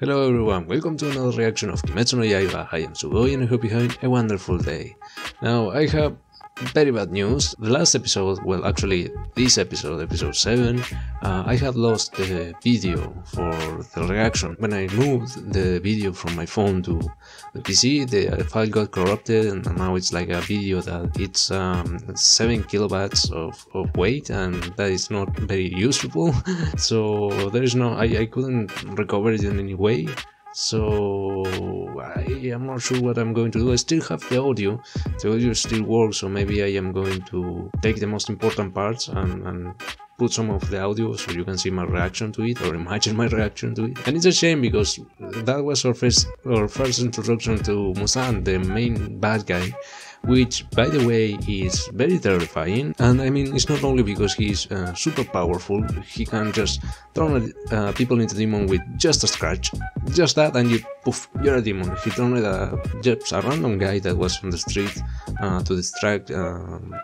Hello everyone, welcome to another reaction of Kimetsu no Yaiba. I am Sugoi and I hope you're having a wonderful day. Now, I have very bad news. The last episode, well actually this episode, episode 7, uh, I had lost the video for the reaction. When I moved the video from my phone to the PC, the file got corrupted and now it's like a video that it's um, 7 kilobytes of, of weight and that is not very useful. so there is no, I, I couldn't recover it in any way so I am not sure what I'm going to do. I still have the audio, the audio still works, so maybe I am going to take the most important parts and, and put some of the audio so you can see my reaction to it or imagine my reaction to it. And it's a shame because that was our first our first introduction to Muzan, the main bad guy which by the way is very terrifying. And I mean it's not only because he's uh, super powerful. He can just turn uh, people into demon with just a scratch. Just that and you poof you're a demon. He turned a, just a random guy that was on the street uh, to distract um,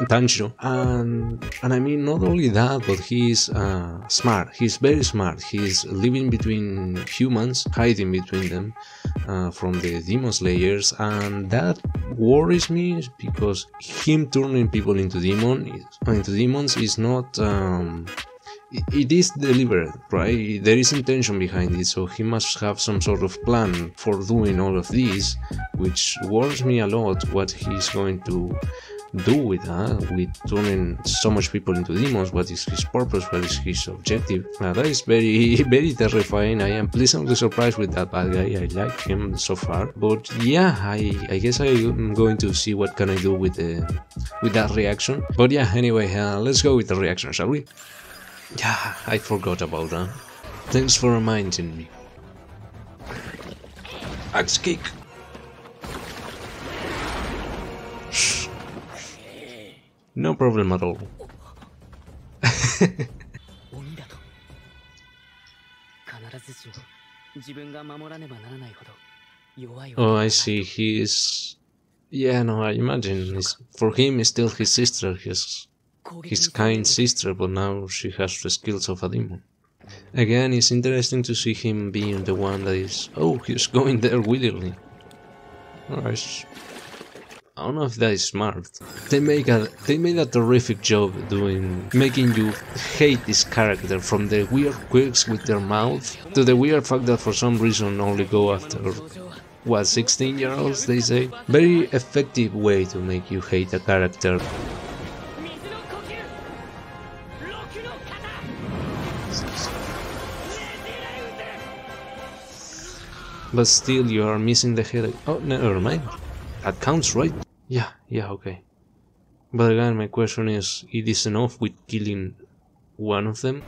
Tanjiro. And and I mean not only that, but he's uh, smart. He's very smart. He's living between humans, hiding between them uh, from the demon slayers, and that worries me because him turning people into demon into demons is not. Um, it is deliberate, right? There is intention behind it, so he must have some sort of plan for doing all of this, which worries me a lot what he's going to do with that, with turning so much people into demons, what is his purpose, what is his objective. Now that is very, very terrifying. I am pleasantly surprised with that bad guy. I like him so far. But yeah, I, I guess I am going to see what can I do with the with that reaction. But yeah, anyway, uh, let's go with the reaction, shall we? Yeah, I forgot about that. Thanks for reminding me. Axe kick. No problem at all. oh, I see. He is. Yeah, no, I imagine. It's, for him, it's still his sister, his, his kind sister, but now she has the skills of a demon. Again, it's interesting to see him being the one that is. Oh, he's going there willingly. Alright, I don't know if that is smart. They make a they made a terrific job doing making you hate this character from the weird quirks with their mouth to the weird fact that for some reason only go after what 16 year olds they say. Very effective way to make you hate a character. But still you are missing the headache. Oh, never mind. That counts, right? Yeah, yeah, okay. But again, my question is, it is enough with killing one of them?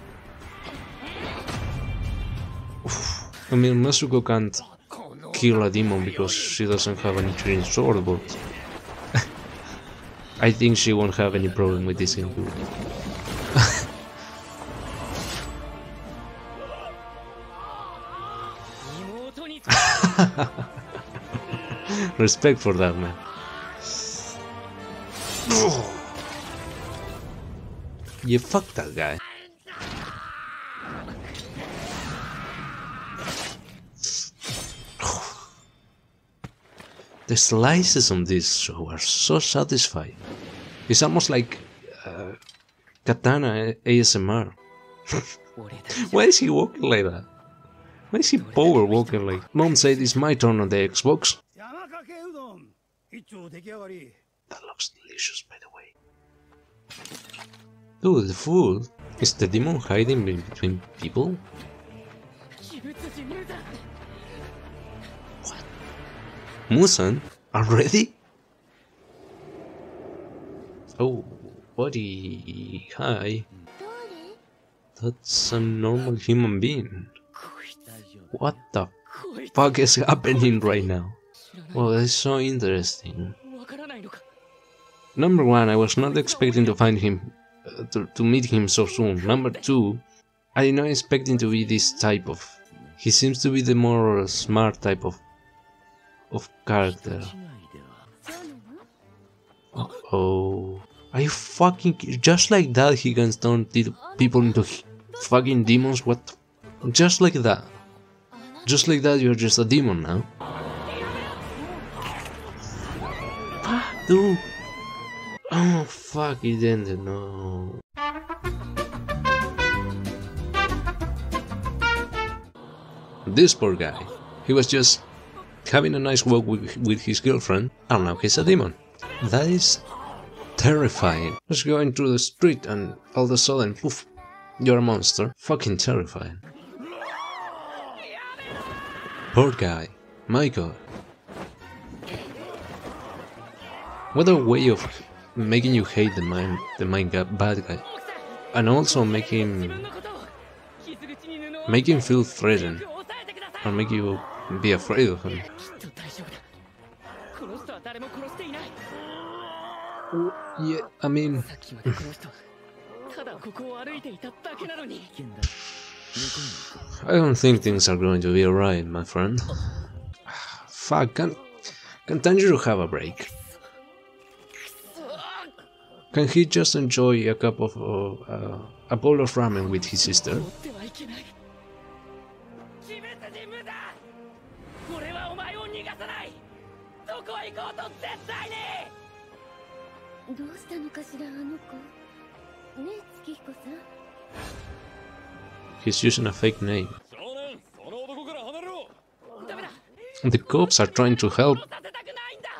Oof. I mean, Masuko can't kill a demon because she doesn't have any trained sword, but I think she won't have any problem with this in Respect for that, man. You fuck that guy. The slices on this show are so satisfying. It's almost like uh, Katana ASMR. Why is he walking like that? Why is he power walking like? Mom said it's my turn on the Xbox. That looks delicious, by the way. Ooh, the food. Is the demon hiding between people? What? Muzan? Already? Oh, buddy. Hi. That's a normal human being. What the fuck is happening right now? Well, that's so interesting. Number one, I was not expecting to find him, uh, to, to meet him so soon. Number two, I did not expect him to be this type of. He seems to be the more smart type of of character. Uh oh. Are you fucking just like that? He can turn people into fucking demons. What? Just like that. Just like that, you're just a demon now. Dude. Oh, fuck, it ended, no. This poor guy. He was just having a nice walk with, with his girlfriend, and now he's a demon. That is terrifying. Just going through the street and all of a sudden, poof, you're a monster. Fucking terrifying. Poor guy. My god. What a way of making you hate the mind, the mind bad guy, and also make him, make him feel threatened, or make you be afraid of him. Yeah, I mean, I don't think things are going to be alright, my friend. Fuck, can, can Tanjiro have a break? Can he just enjoy a cup of uh, a bowl of ramen with his sister? He's using a fake name. The cops are trying to help.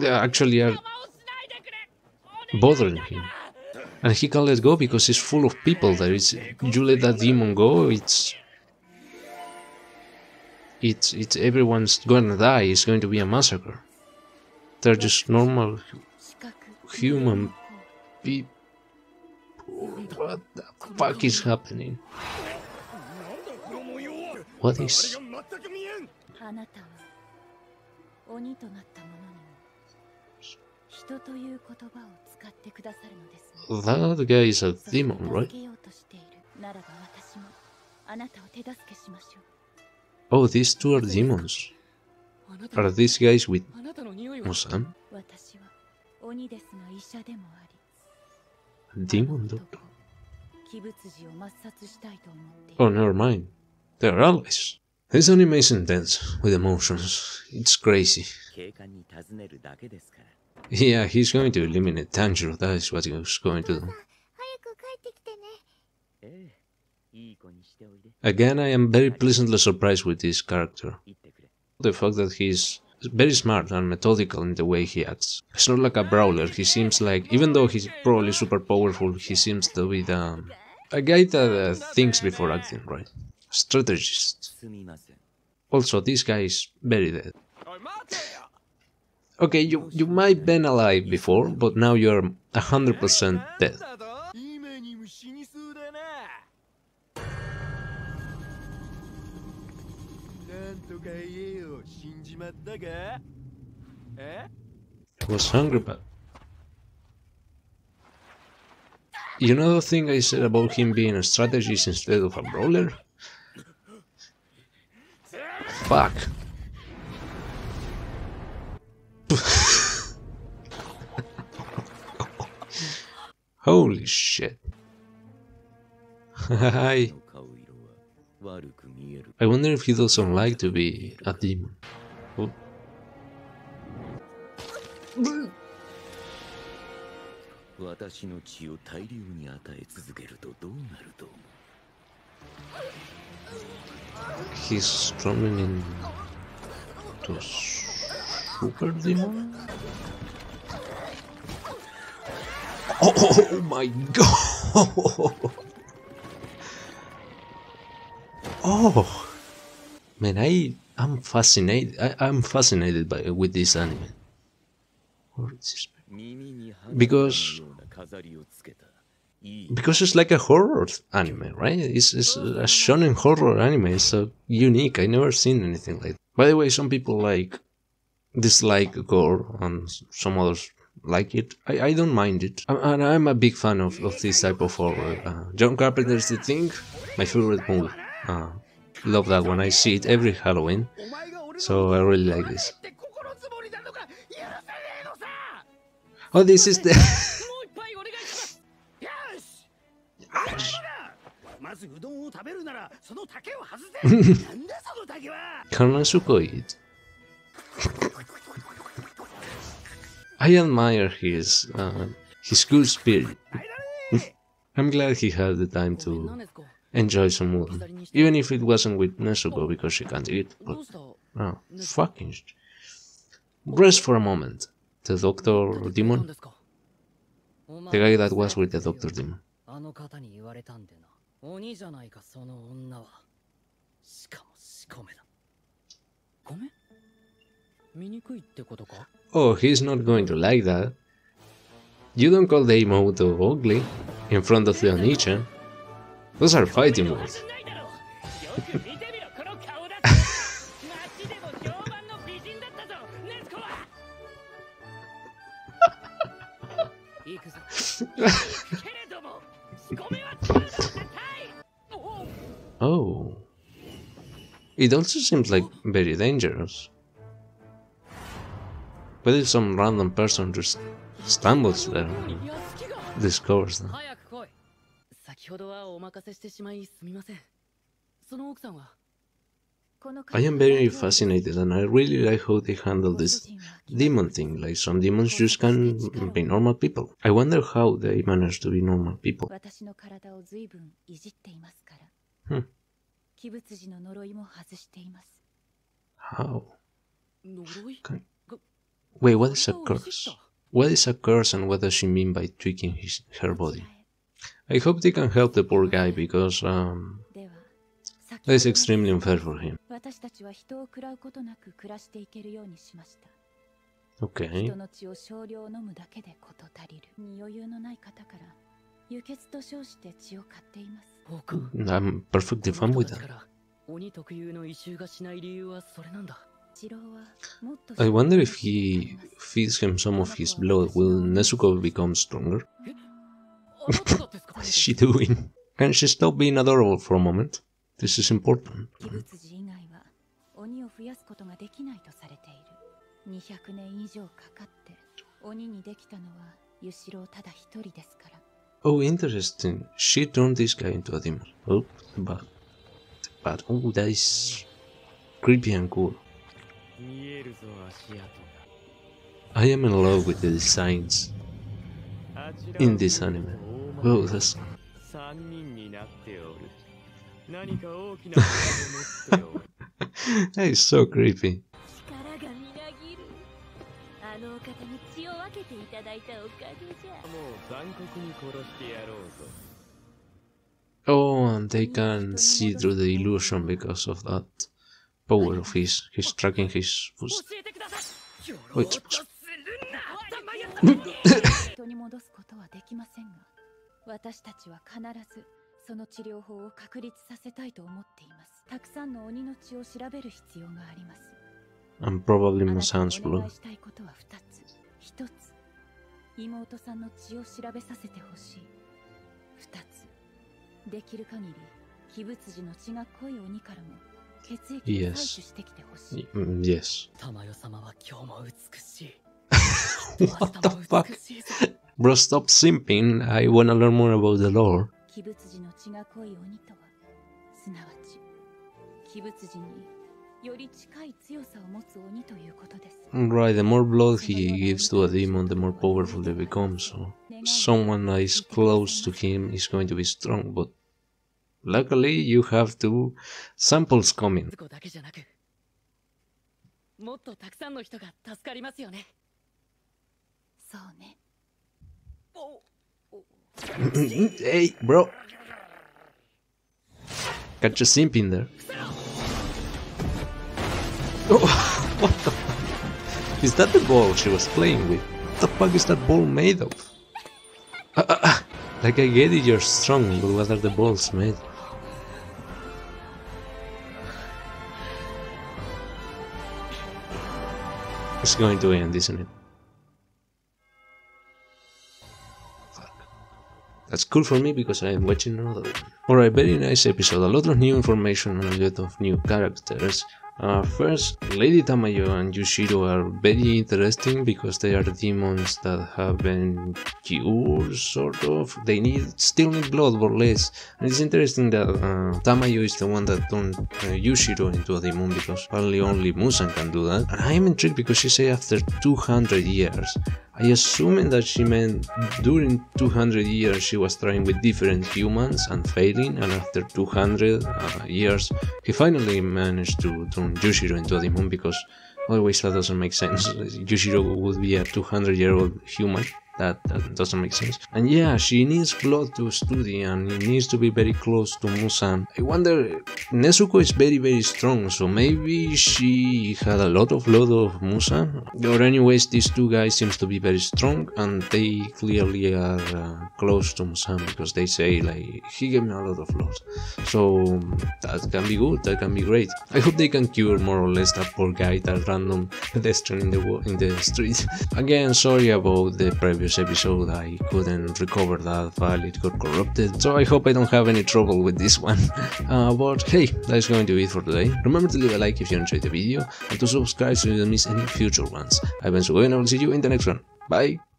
They actually are bothering him. And he can't let go because it's full of people there. It's, you let that demon go, it's... It's, it's everyone's gonna die, it's going to be a massacre. They're just normal human people. What the fuck is happening? What is... That guy is a demon, right? Oh, these two are demons. Are these guys with Muzan? Demon doctor. Oh, never mind. They're allies. This anime is intense, with emotions. It's crazy. Yeah, he's going to eliminate Tanjiro, that is what he's going to do. Again, I am very pleasantly surprised with this character. The fact that he's very smart and methodical in the way he acts. He's not like a brawler, he seems like, even though he's probably super powerful, he seems to be the, a guy that uh, thinks before acting, right? Strategist. Also, this guy is very dead. Okay, you, you might have been alive before, but now you're 100% dead. I was hungry, but... You know the thing I said about him being a strategist instead of a brawler? Fuck. Holy shit. Hi. I wonder if he doesn't like to be a demon. Oh. He's turning into super demon? Oh my god! Oh, man, I I'm fascinated. I, I'm fascinated by with this anime. Because because it's like a horror anime, right? It's, it's a shonen horror anime. It's so unique. I never seen anything like. That. By the way, some people like dislike gore, and some others like it. I, I don't mind it. I, and I'm a big fan of, of this type of horror. Uh, John Carpenter's The Thing, my favorite movie. Uh, love that one. I see it every Halloween. So I really like this. Oh, this is the. Karnasuko I admire his uh, his good spirit. I'm glad he had the time to enjoy some wood, even if it wasn't with Nezuko because she can't eat. But oh, fucking rest for a moment. The Doctor Demon, the guy that was with the Doctor Demon. Oh, he's not going to like that. You don't call the imouto ugly in front of the onii-chan. Those are fighting words. oh. It also seems like very dangerous. What if some random person just stumbles there and いや好きが discovers them? 早く来い先ほどはお任せしてしまいすみませんその奥さんは I am very fascinated and I really like how they handle this demon thing. Like some demons just can be normal people. I wonder how they manage to be normal people. 私の体を随分いじっていますから。うん鬼仏寺の呪いも外しています。 How? 呪い Can- が Wait, what is a curse? What is a curse and what does she mean by tweaking his, her body? I hope they can help the poor guy because um, that is extremely unfair for him. Okay. I'm perfectly fine with that. から鬼特有の異臭がしない理由はそれなんだ治療はもっと I wonder if he feeds him some of his blood, will Nezuko become stronger? あなただって使 What is she doing? Can she stop being adorable for a moment? This is important. 鬼仏寺以外は鬼を増やすことができないとされている200年以上かかって鬼にできたのはユシロウただ一人ですから Oh, interesting. She turned this guy into a demon. Oh, but, but oh, that is creepy and cool. I am in love with the designs in this anime. Well, that's. that is so creepy. Oh, and they can see through the illusion because of that power of his, his tracking his foot. Wait. and probably Muzan's blood. Yes. してきてほしい Y- mm, Yes. 玉代様は今日も美しい What the 明日も fuck? 美しいぞ Bro, stop simping. I wanna learn more about the lore. 鬼仏寺の血が濃い鬼とはすなわち鬼仏寺により近い強さを持つ鬼ということです Right, the more blood he gives to a demon, the more powerful they become. So, someone that is close to him is going to be strong. But Luckily, you have two samples coming. hey, bro! Catch your simp in there. Oh, what the fuck? Is that the ball she was playing with? What the fuck is that ball made of? Uh, uh. uh like I get it, you're strong, but what are the balls made? It's going to end, isn't it? That's cool for me because I am watching another one. Alright, very nice episode. A lot of new information and a lot of new characters. Uh, first, Lady Tamayo and Yushiro are very interesting because they are demons that have been cured, sort of. They need still need blood or less. And it's interesting that uh, Tamayo is the one that turned uh, Yushiro into a demon because probably only Muzan can do that. And I'm intrigued because she said after 200 years. I assume that she meant during 200 years she was trying with different humans and failing, and after 200 uh, years he finally managed to turn Yushiro into a demon because otherwise that doesn't make sense. Yushiro would be a 200 year old human that, that doesn't make sense. And yeah, she needs blood to study and it needs to be very close to Muzan. I wonder, Nezuko is very very strong, so maybe she had a lot of blood of Muzan? Or anyways, these two guys seems to be very strong and they clearly are uh, close to Muzan because they say like, he gave me a lot of blood. So that can be good, that can be great. I hope they can cure more or less that poor guy, that random pedestrian in the, in the street. Again, sorry about the previous previous episode I couldn't recover that file, it got corrupted, so I hope I don't have any trouble with this one. Uh, but hey, that's going to be it for today. Remember to leave a like if you enjoyed the video, and to subscribe so you don't miss any future ones. I've been Sugo and I will see you in the next one. Bye!